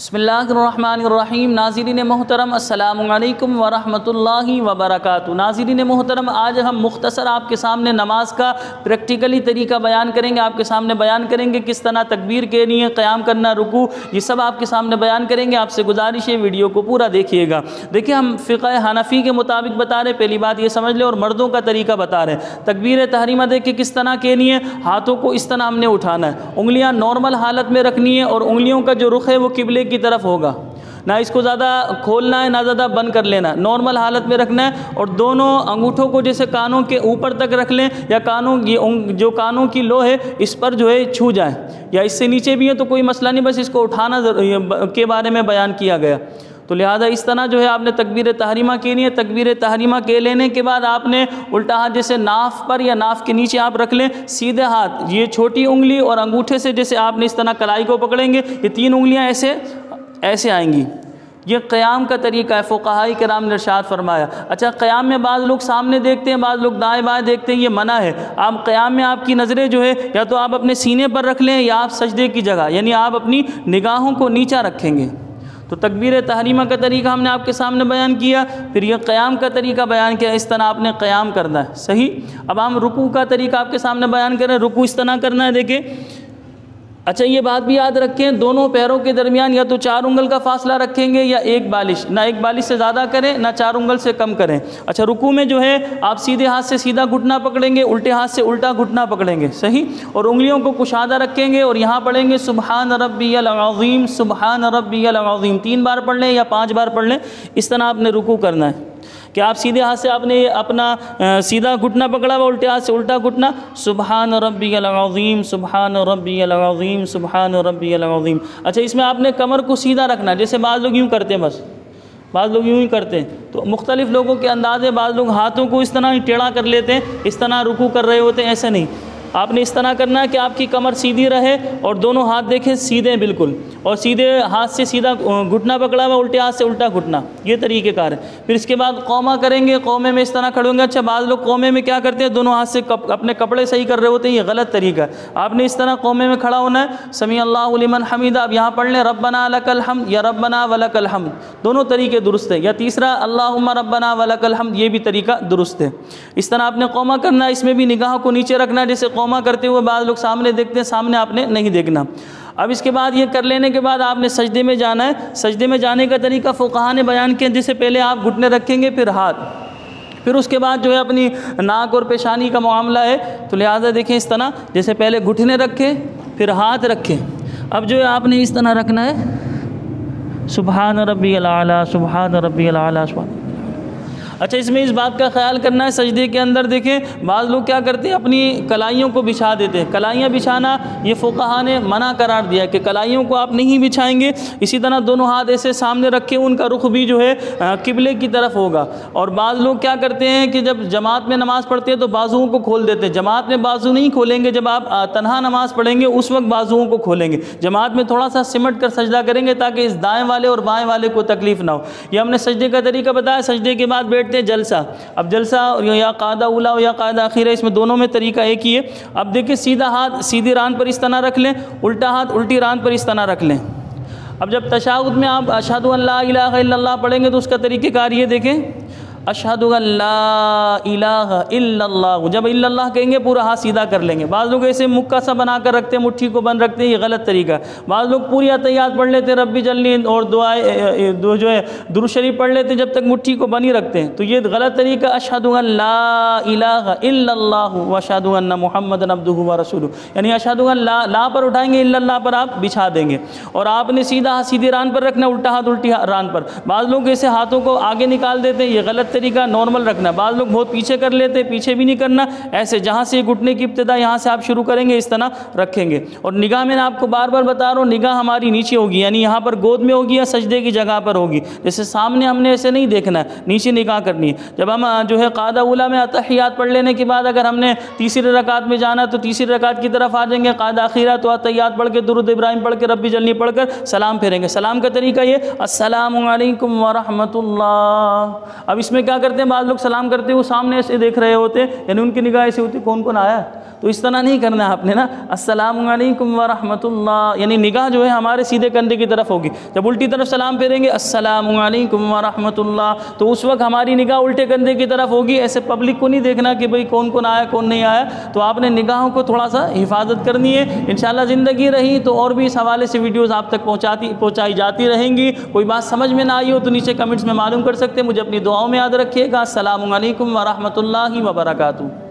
बसमीम नाजरीन मोहतरम अल्लाम वरहमतुल्लाहि वबरकातुहू। नाजरीन मोहतरम, आज हम मुख्तसर आपके सामने नमाज़ का प्रैक्टिकली तरीका बयान करेंगे। आपके सामने बयान करेंगे किस तरह तकबीर के लिए क़्याम करना, रुकू, ये सब आपके सामने बयान करेंगे। आपसे गुजारिश है, वीडियो को पूरा देखिएगा। देखिए, हम फ़िक़ हनफ़ी के मुताबिक बता रहे पहली बात ये समझ लें और मर्दों का तरीका बता रहे तकबीर तहरीमा देख के किस तरह के लिए हाथों को इस तरह हमने उठाना है। उंगलियाँ नॉर्मल हालत में रखनी है और उंगलियों का जो रुख है वो किबले की तरफ़ होगा। ना इसको ज़्यादा खोलना है, ना ज़्यादा बंद कर लेना। नॉर्मल हालत में रखना है और दोनों अंगूठों को जैसे कानों के ऊपर तक रख लें या कानों की जो कानों की लो है, इस पर जो है छू जाए। या इससे नीचे भी है तो कोई मसला नहीं, बस इसको उठाना के बारे में बयान किया गया। तो लिहाजा इस तरह जो है आपने तकबीर तहरीमा के लिए तकबीर तहरीमा के लेने के बाद आपने उल्टा हाथ जैसे नाफ पर या नाफ के नीचे आप रख लें, सीधे हाथ, ये छोटी उंगली और अंगूठे से जैसे आपने इस तरह कलाई को पकड़ेंगे, ये तीन उंगलियाँ ऐसे ऐसे आएँगी। ये क़याम का तरीका है फ़ोकाई कराम ने इरशाद फरमाया। अच्छा क़याम में बाद लोग सामने देखते हैं, बाद लोग दाएँ बाएँ देखते हैं, ये मना है। आप क़याम में आपकी नज़रें जो है, या तो आप अपने सीने पर रख लें, या आप सजदे की जगह, यानी आप अपनी निगाहों को नीचा रखेंगे। तो तकबीर तहरीमा का तरीका हमने आपके सामने बयान किया, फिर यह क़्याम का तरीका बयान किया, इस तरह आपने क़्याम करना है। सही? अब हम रुकू का तरीका आपके सामने बयान करें रुकू इस तरह करना है, देखिए अच्छा ये बात भी याद रखें, दोनों पैरों के दरमियान या तो चार उंगल का फासला रखेंगे या एक बालिश। ना एक बालिश से ज़्यादा करें, ना चार उंगल से कम करें। अच्छा रुकू में जो है, आप सीधे हाथ से सीधा घुटना पकड़ेंगे, उल्टे हाथ से उल्टा घुटना पकड़ेंगे। सही? और उंगलियों को कुशादा रखेंगे और यहाँ पढ़ेंगे सुबहान रबी अज़ीम सुबहान रबी अज़ीम। तीन बार पढ़ लें या पाँच बार पढ़ लें? इस तरह आपने रुकू करना है। कि आप सीधे हाथ से आपने अपना सीधा घुटना पकड़ा हुआ, उल्टे हाथ से उल्टा घुटना? सुबहान रबी अज़ीम सुबहान रबी अज़ीम सुबहान रबी अज़ीम। अच्छा इसमें आपने कमर को सीधा रखना, जैसे बाद लोग यूँ करते हैं बस। बाद लोग यूँ ही करते हैं। तो मुख्तलिफ़ लोगों के अंदाजे बाद लोग हाथों को इस तरह ही टेढ़ा कर लेते हैं, इस तरह रुकू कर रहे होते हैं, ऐसे नहीं। आपने इस तरह करना है कि आपकी कमर सीधी रहे और दोनों हाथ देखें सीधे बिल्कुल। और सीधे हाथ से सीधा घुटना पकड़ा हुआ उल्टे हाथ से उल्टा घुटना। ये तरीक़ेकार है। फिर इसके बाद कौमा करेंगे कौमे में इस तरह खड़े होंगे अच्छा बाद लोग कौमे में क्या करते हैं? दोनों हाथ से कप, अपने कपड़े सही कर रहे होते हैं ये गलत तरीका है। आपने इस तरह कौमे में खड़ा होना है। समी अल्लाहमन हमीदा अब यहाँ पढ़ लें रबना वलकल हम या रबना वलकल हम दोनों तरीके दुरुस्त है। या तीसरा अल्लाह रबना वलकल हम ये भी तरीका दुरुस्त है। इस तरह आपने कौमा करना है इसमें भी निगाह को नीचे रखना जैसे कौमा करते हुए बाद लोग सामने देखते हैं, सामने आपने नहीं देखना। अब इसके बाद ये कर लेने के बाद आपने सजदे में जाना है। सजदे में जाने का तरीका फ़ोकहा ने बयान किया जिससे पहले आप घुटने रखेंगे, फिर हाथ। फिर उसके बाद जो है अपनी नाक और पेशानी का मामला है तो लिहाजा देखें इस तरह, जैसे पहले घुटने रखें, फिर हाथ रखें। अब जो है आपने इस तरह रखना है। सुबहान रबी अला सुबहान रबी अला सुबहान अच्छा इसमें इस बात का ख्याल करना है, सजदे के अंदर देखें, बाज़ लोग क्या करते हैं, अपनी कलाइयों को बिछा देते हैं। कलाइयाँ बिछाना, ये फ़ोकहा ने मना करार दिया कि कलाइयों को आप नहीं बिछाएँगे। इसी तरह दोनों हाथ ऐसे सामने रखे, उनका रुख भी जो है किबले की तरफ़ होगा। और बाज़ लोग क्या करते हैं कि जब जमात में नमाज़ पढ़ते हैं तो बाजुओं को खोल देते हैं। जमात में बाजू नहीं खोलेंगे, जब आप तनहा नमाज़ पढ़ेंगे, उस वक्त बाजुओं को खोलेंगे। जमात में थोड़ा सा सिमट कर सजदा करेंगे, ताकि इस दाएँ वाले और बाएँ वाले को तकलीफ़ ना हो। यह हमने सजदे का तरीका बताया, सजदे के बाद बैठ बैठते हैं जलसा। अब जलसा या कायदा उला या कायदा आखिर है इसमें दोनों में तरीका एक ही है। अब देखिए, सीधा हाथ सीधी रान पर इस तरह रख लें, उल्टा हाथ उल्टी रान पर इस तरह रख लें। अब जब तशाउद में आप अशहद अल्लाह पढ़ेंगे तो उसका तरीक़ेकार ये देखें अशहद अल्लाह जब इल्लल्लाह कहेंगे, पूरा हाथ सीधा कर लेंगे। बाद लोग ऐसे मुक्का सा बना कर रखते हैं, मुट्ठी को बंद रखते हैं, ये गलत तरीका है। बाद लोग पूरी अतयात पढ़ लेते हैं, रब्बी जल्नी, और दुआए दो जो है दुरुशरीफ पढ़ लेते हैं, जब तक मुट्ठी को बनी रखते हैं। तो ये गलत तरीका अशहद वशहद मोहम्मद अब्दू व रसूल यानी अशहद ला पर उठाएँगे, इल्लल्लाह पर आप बिछा देंगे। और आपने सीधा हाथ सीधे रान पर रखना, उल्टा हाथ, उल्टी रान पर। बाद लोग ऐसे हाथों को आगे निकाल देते हैं, ये गलत तरीका नॉर्मल रखना। बाद लोग बहुत पीछे कर लेते, पीछे भी नहीं करना। ऐसे, जहाँ से घुटने की इब्तदा, यहाँ से आप शुरू करेंगे, इस तरह रखेंगे। और निगाह मैंने आपको बार बार बता रहा हूँ, निगाह हमारी नीचे होगी, यानी यहाँ पर गोद में होगी या सजदे की जगह पर होगी। जैसे सामने हमने ऐसे नहीं देखना है, नीचे निगाह करनी है। जब हम जो है कादा उला में अतहियात पढ़ लेने के बाद अगर हमने तीसरी रकात में जाना तो तीसरी रकात की तरफ़ आ जाएँगे, कादा आखिरा तो अतहियात पढ़ के, दुरुद इब्राहिम पढ़ के रबी जलनी पढ़ कर सलाम फेरेंगे। सलाम का तरीका ये असलम वरहमतुल्लाह। अब इसमें उसमें क्या करते हैं? बाद लोग सलाम करते वो सामने ऐसे देख रहे होते यानी उनकी निगाह ऐसी होती कौन कौन आया? तो इस तरह नहीं करना है आपने ना। असलकम वरहमतुल्ला यानी निगाह जो है हमारे सीधे कंधे की तरफ़ होगी। जब उल्टी तरफ़ सलाम फेरेंगे असलकम वरहमतुल्ला तो उस वक्त हमारी निगाह उल्टे कंधे की तरफ़ होगी। ऐसे पब्लिक को नहीं देखना कि भाई कौन कौन आया, कौन नहीं आया। तो आपने निगाहों को थोड़ा सा हिफाजत करनी है। इन ज़िंदगी रही तो और भी इस हवाले से वीडियोज़ आप तक पहुँचाती, पहुँचाई जाती रहेंगी। कोई बात समझ में ना आई हो तो नीचे कमेंट्स में मालूम कर सकते हैं। मुझे अपनी दुआओं में याद रखिएगा। असल वरहमल वर्का